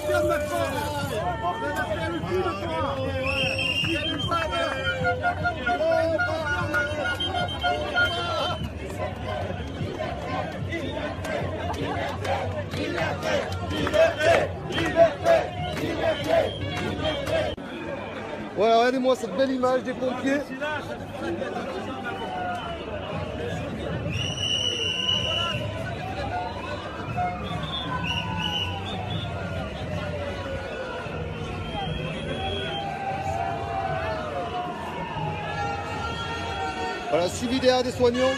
soutien Voilà, regardez-moi cette belle image des pompiers. Voilà, suivi derrière des soignants.